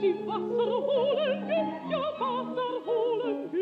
die Wasser holen, ja, Wasser holen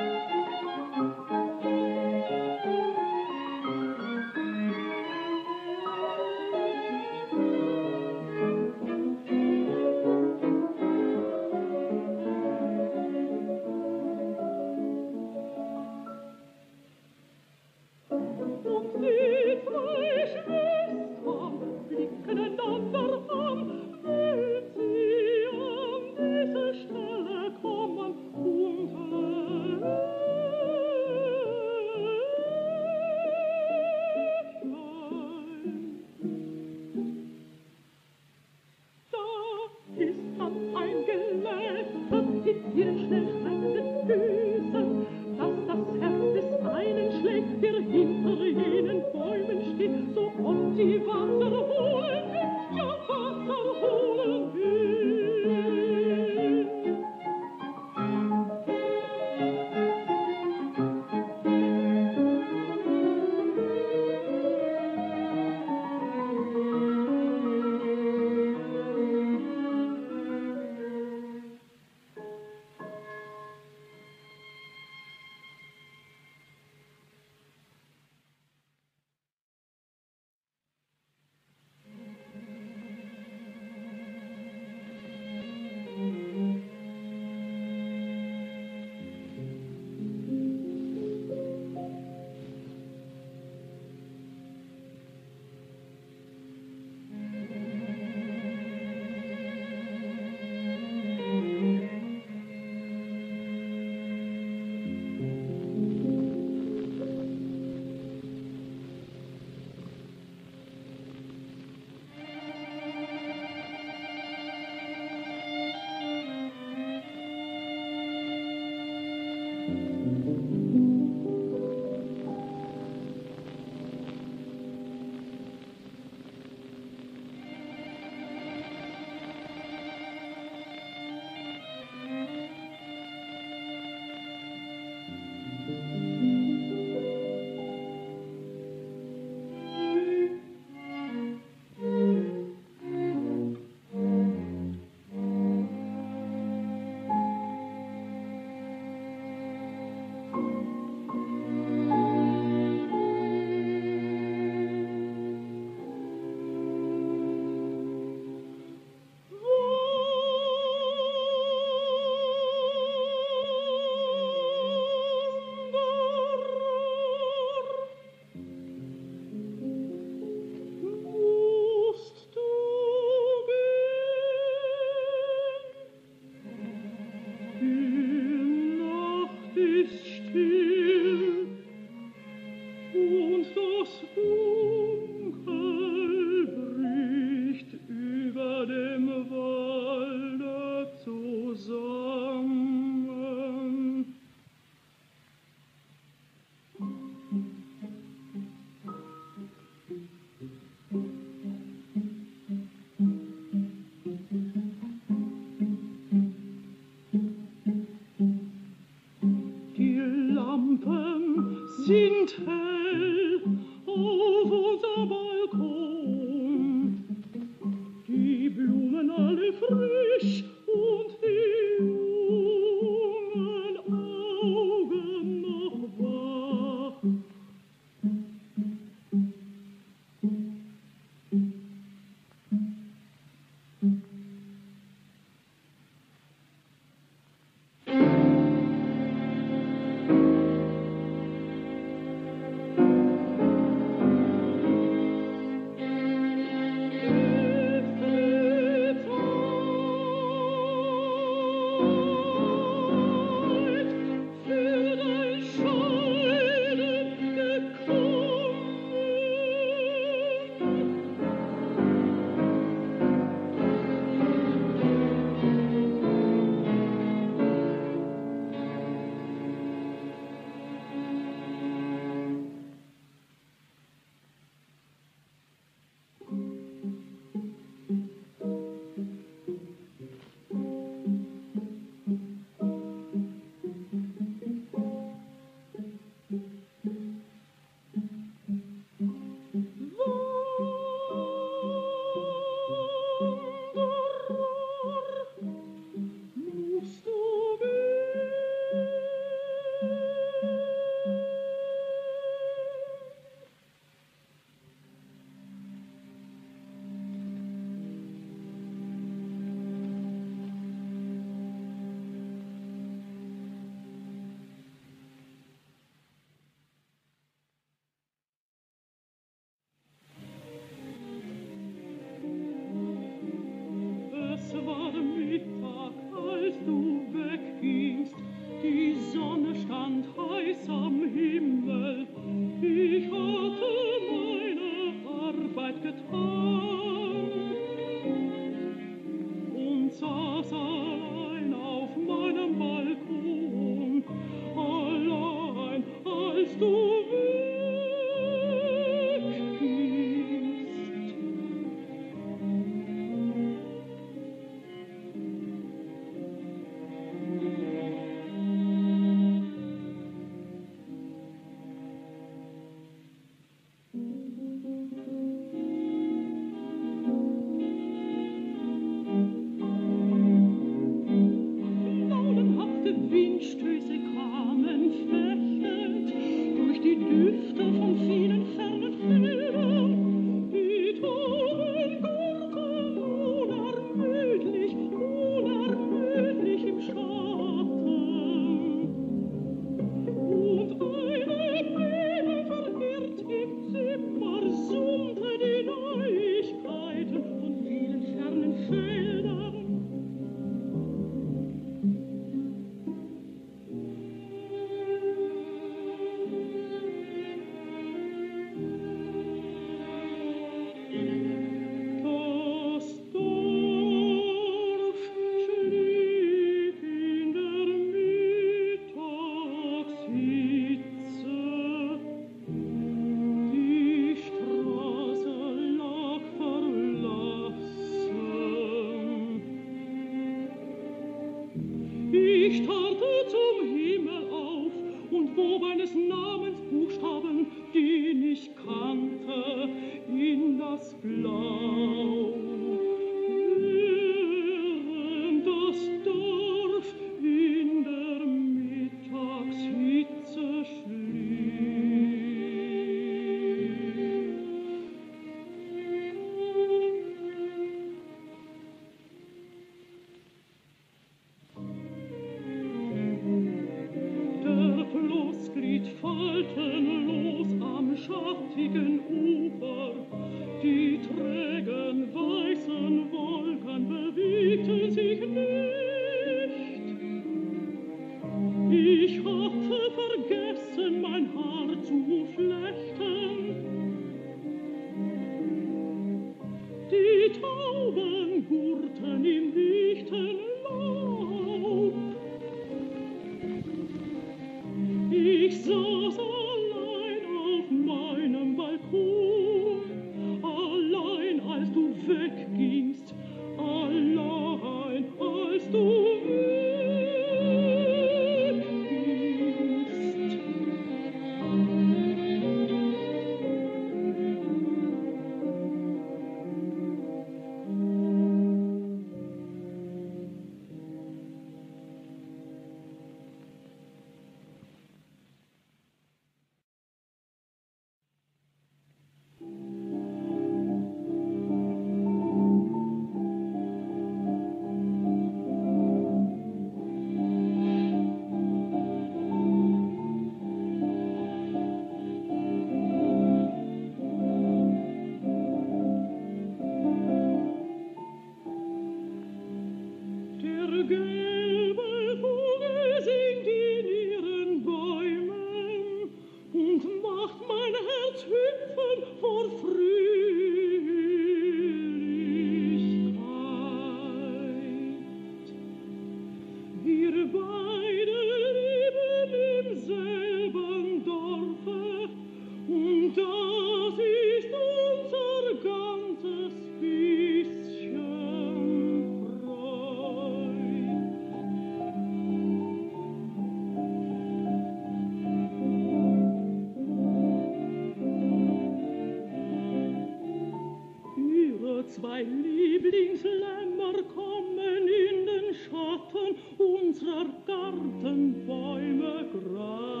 und Angela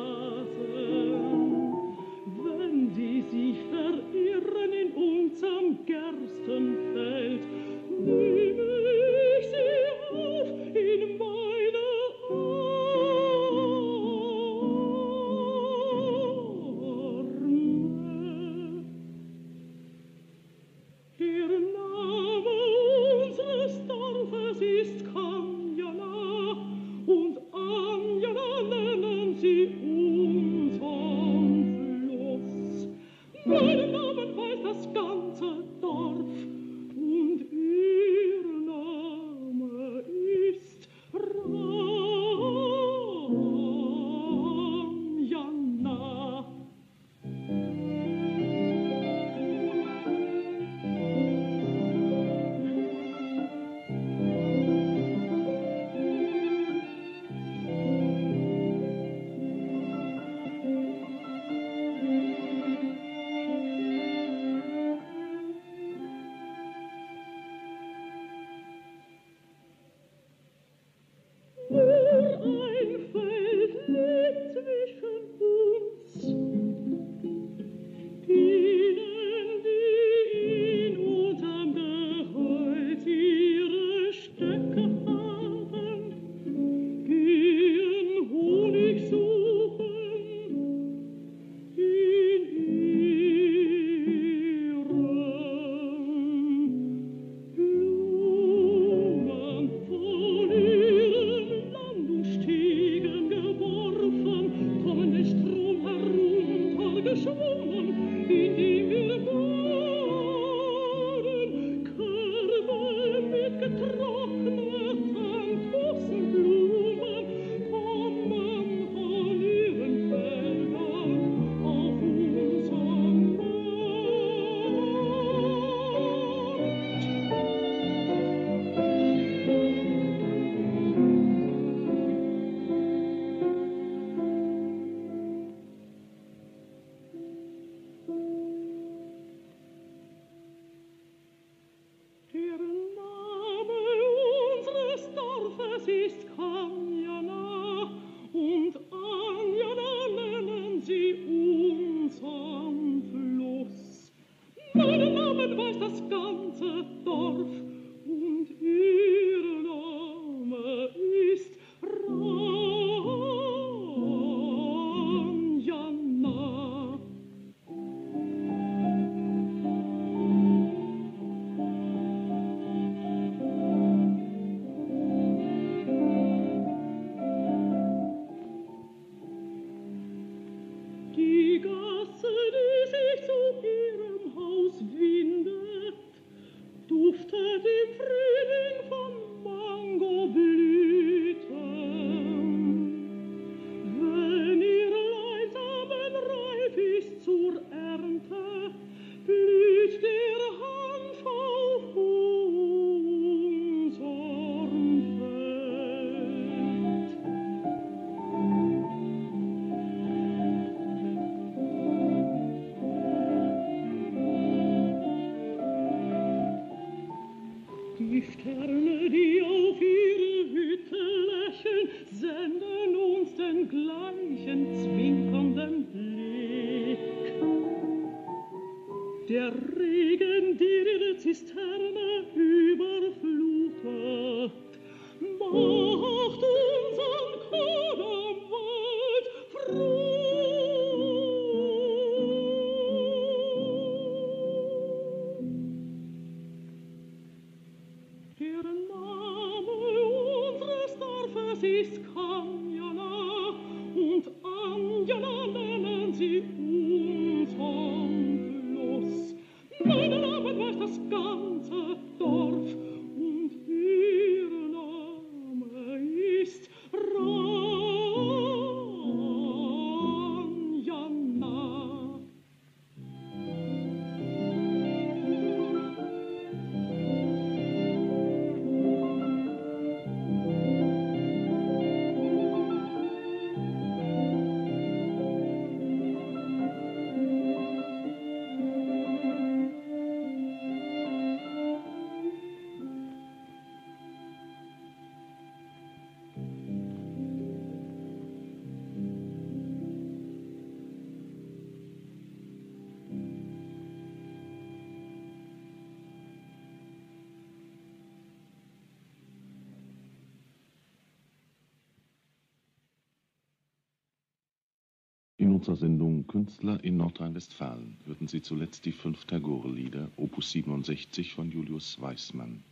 In unserer Sendung Künstler in Nordrhein-Westfalen hörten Sie zuletzt die fünf Tagore-Lieder, Opus 67 von Julius Weissmann.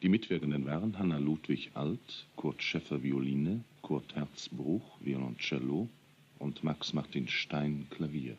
Die Mitwirkenden waren Hanna Ludwig Alt, Kurt Schäffer Violine, Kurt Herzbruch Violoncello und Max Martin Stein Klavier.